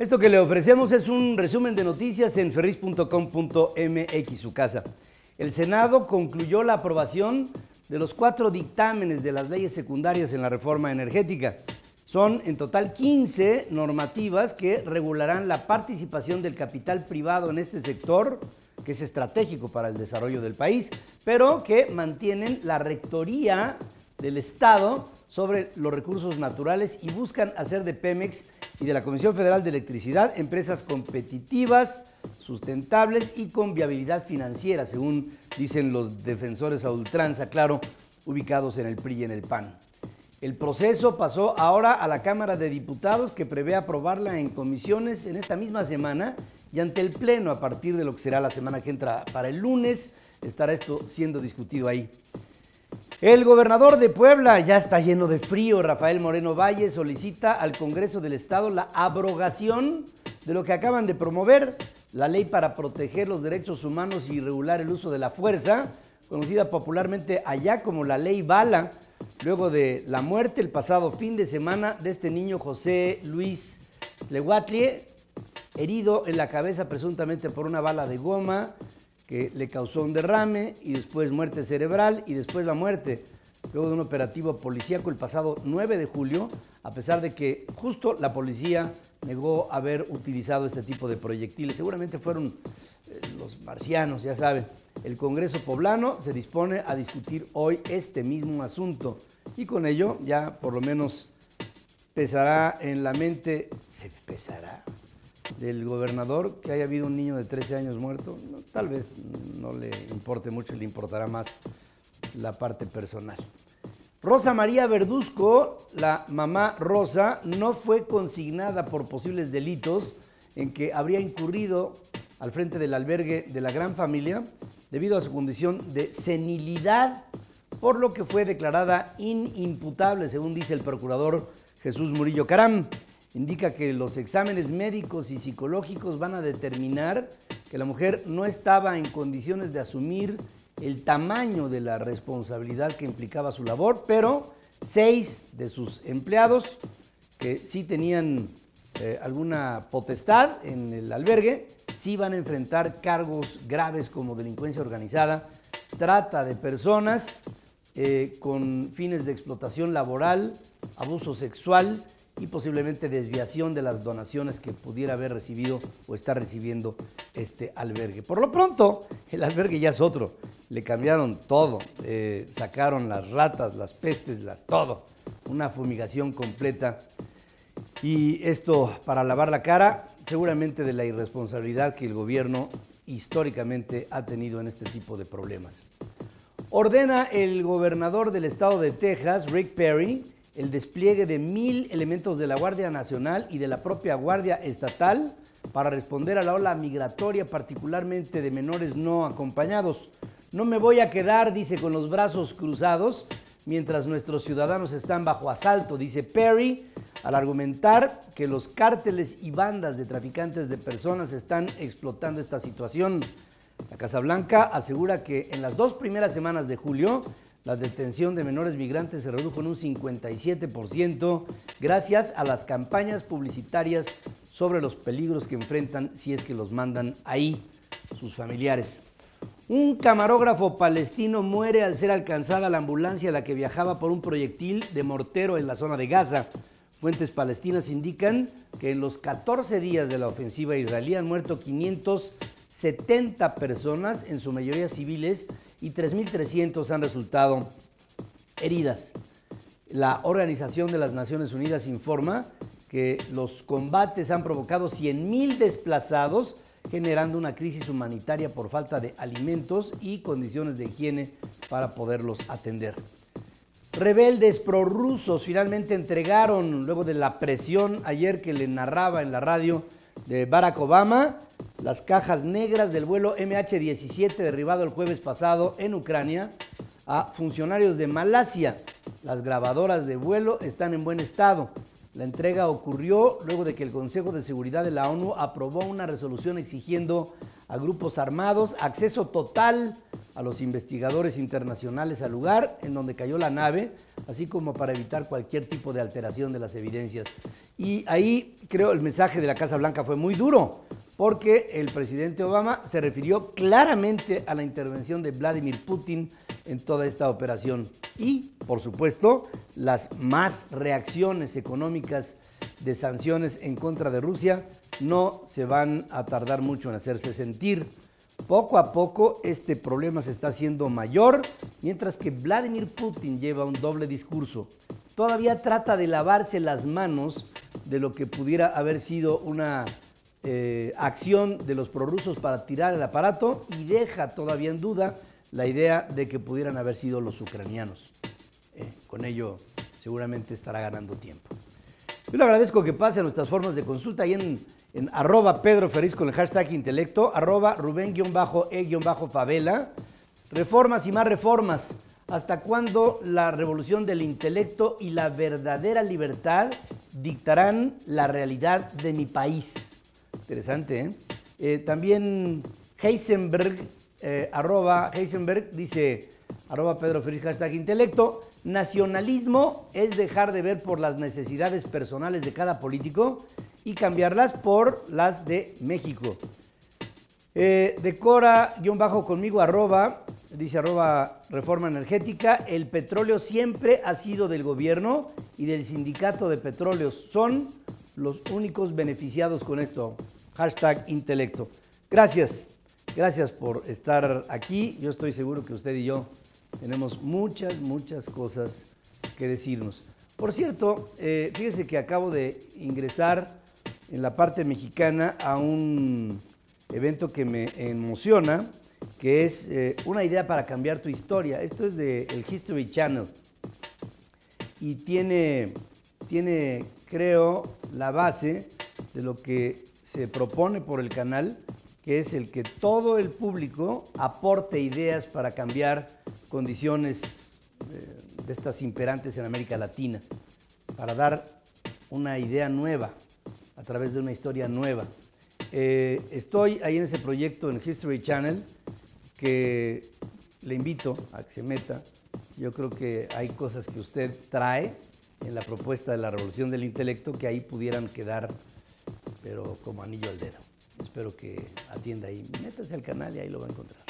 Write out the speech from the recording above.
Esto que le ofrecemos es un resumen de noticias en ferris.com.mx, su casa. El Senado concluyó la aprobación de los cuatro dictámenes de las leyes secundarias en la reforma energética. Son en total 15 normativas que regularán la participación del capital privado en este sector, que es estratégico para el desarrollo del país, pero que mantienen la rectoría del Estado sobre los recursos naturales y buscan hacer de Pemex y de la Comisión Federal de Electricidad empresas competitivas, sustentables y con viabilidad financiera, según dicen los defensores a ultranza, claro, ubicados en el PRI y en el PAN. El proceso pasó ahora a la Cámara de Diputados que prevé aprobarla en comisiones en esta misma semana y ante el Pleno a partir de lo que será la semana que entra para el lunes estará esto siendo discutido ahí. El gobernador de Puebla ya está lleno de frío. Rafael Moreno Valle solicita al Congreso del Estado la abrogación de lo que acaban de promover, la ley para proteger los derechos humanos y regular el uso de la fuerza, conocida popularmente allá como la ley Bala luego de la muerte el pasado fin de semana de este niño José Luis Leguatlie, herido en la cabeza presuntamente por una bala de goma que le causó un derrame y después muerte cerebral y después la muerte luego de un operativo policíaco el pasado 9 de julio, a pesar de que justo la policía negó haber utilizado este tipo de proyectiles. Seguramente fueron eh, los marcianos, ya saben. El Congreso poblano se dispone a discutir hoy este mismo asunto y con ello ya por lo menos pesará en la mente, se pesará del gobernador que haya habido un niño de 13 años muerto. tal vez no le importe mucho, le importará más la parte personal. Rosa María Verduzco, la mamá Rosa, no fue consignada por posibles delitos en que habría incurrido al frente del albergue de la gran familia debido a su condición de senilidad, por lo que fue declarada inimputable, según dice el procurador Jesús Murillo Caram. Indica que los exámenes médicos y psicológicos van a determinar que la mujer no estaba en condiciones de asumir el tamaño de la responsabilidad que implicaba su labor, pero seis de sus empleados que sí tenían eh, alguna potestad en el albergue, sí van a enfrentar cargos graves como delincuencia organizada, trata de personas eh, con fines de explotación laboral, abuso sexual y posiblemente desviación de las donaciones que pudiera haber recibido o está recibiendo este albergue. Por lo pronto, el albergue ya es otro. Le cambiaron todo, eh, sacaron las ratas, las pestes, las todo. Una fumigación completa. Y esto para lavar la cara, seguramente de la irresponsabilidad que el gobierno históricamente ha tenido en este tipo de problemas. Ordena el gobernador del estado de Texas, Rick Perry, el despliegue de mil elementos de la Guardia Nacional y de la propia Guardia Estatal para responder a la ola migratoria, particularmente de menores no acompañados. No me voy a quedar, dice, con los brazos cruzados mientras nuestros ciudadanos están bajo asalto, dice Perry, al argumentar que los cárteles y bandas de traficantes de personas están explotando esta situación. La Casa Blanca asegura que en las dos primeras semanas de julio la detención de menores migrantes se redujo en un 57% gracias a las campañas publicitarias sobre los peligros que enfrentan si es que los mandan ahí sus familiares. Un camarógrafo palestino muere al ser alcanzada la ambulancia a la que viajaba por un proyectil de mortero en la zona de Gaza. Fuentes palestinas indican que en los 14 días de la ofensiva israelí han muerto 570 personas, en su mayoría civiles, y 3.300 han resultado heridas. La Organización de las Naciones Unidas informa que los combates han provocado 100.000 desplazados, generando una crisis humanitaria por falta de alimentos y condiciones de higiene para poderlos atender. Rebeldes prorrusos finalmente entregaron, luego de la presión ayer que le narraba en la radio de Barack Obama, las cajas negras del vuelo MH17 derribado el jueves pasado en Ucrania a funcionarios de Malasia. Las grabadoras de vuelo están en buen estado. La entrega ocurrió luego de que el Consejo de Seguridad de la ONU aprobó una resolución exigiendo a grupos armados acceso total a los investigadores internacionales al lugar en donde cayó la nave, así como para evitar cualquier tipo de alteración de las evidencias. Y ahí creo el mensaje de la Casa Blanca fue muy duro, porque el presidente Obama se refirió claramente a la intervención de Vladimir Putin en toda esta operación. Y, por supuesto, las más reacciones económicas de sanciones en contra de Rusia no se van a tardar mucho en hacerse sentir. Poco a poco este problema se está haciendo mayor, mientras que Vladimir Putin lleva un doble discurso. Todavía trata de lavarse las manos de lo que pudiera haber sido una eh, acción de los prorrusos para tirar el aparato y deja todavía en duda la idea de que pudieran haber sido los ucranianos. Eh, con ello seguramente estará ganando tiempo. Yo le agradezco que pase a nuestras formas de consulta ahí en, en arroba Pedro Ferriz con el hashtag intelecto, arroba Rubén-E-Favela. Reformas y más reformas. ¿Hasta cuándo la revolución del intelecto y la verdadera libertad dictarán la realidad de mi país? Interesante, ¿eh? eh también Heisenberg, eh, arroba Heisenberg, dice arroba Pedro Feliz, hashtag intelecto. Nacionalismo es dejar de ver por las necesidades personales de cada político y cambiarlas por las de México. Eh, decora guion bajo conmigo arroba, dice arroba reforma energética, el petróleo siempre ha sido del gobierno y del sindicato de petróleos. Son los únicos beneficiados con esto. Hashtag intelecto. Gracias, gracias por estar aquí. Yo estoy seguro que usted y yo tenemos muchas, muchas cosas que decirnos. Por cierto, eh, fíjese que acabo de ingresar en la parte mexicana a un evento que me emociona, que es eh, una idea para cambiar tu historia. Esto es del History Channel y tiene, tiene, creo, la base de lo que se propone por el canal, que es el que todo el público aporte ideas para cambiar condiciones eh, de estas imperantes en América Latina, para dar una idea nueva a través de una historia nueva. Eh, estoy ahí en ese proyecto en History Channel que le invito a que se meta. Yo creo que hay cosas que usted trae en la propuesta de la revolución del intelecto que ahí pudieran quedar, pero como anillo al dedo. Espero que atienda ahí. Métase al canal y ahí lo va a encontrar.